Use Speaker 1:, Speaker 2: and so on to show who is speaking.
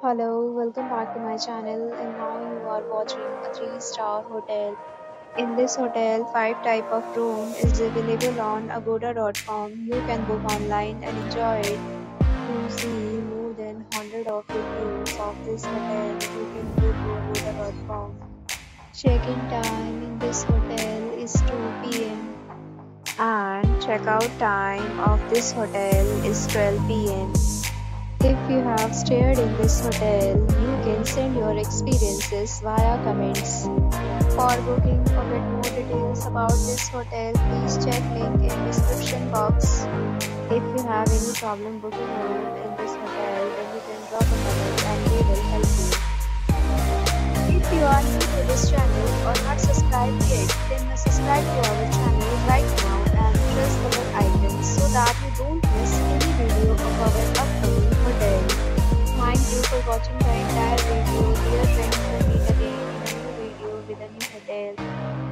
Speaker 1: Hello, welcome back to my channel and now you are watching a 3-star hotel. In this hotel, 5 type of room is available on agoda.com. You can book online and enjoy it. To see more than 100 of reviews of this hotel, you can go to agoda.com. Check-in time in this hotel is 2 p.m. and check-out time of this hotel is 12 p.m. If you have stayed in this hotel, you can send your experiences via comments. For booking or get more details about this hotel, please check link in description box. If you have any problem booking room in this hotel, then you can drop a comment and we will help you. If you are new to this channel or not subscribed yet, then subscribe to watching the entire video. Dear friends, we'll meet again in a new video with a new hotel.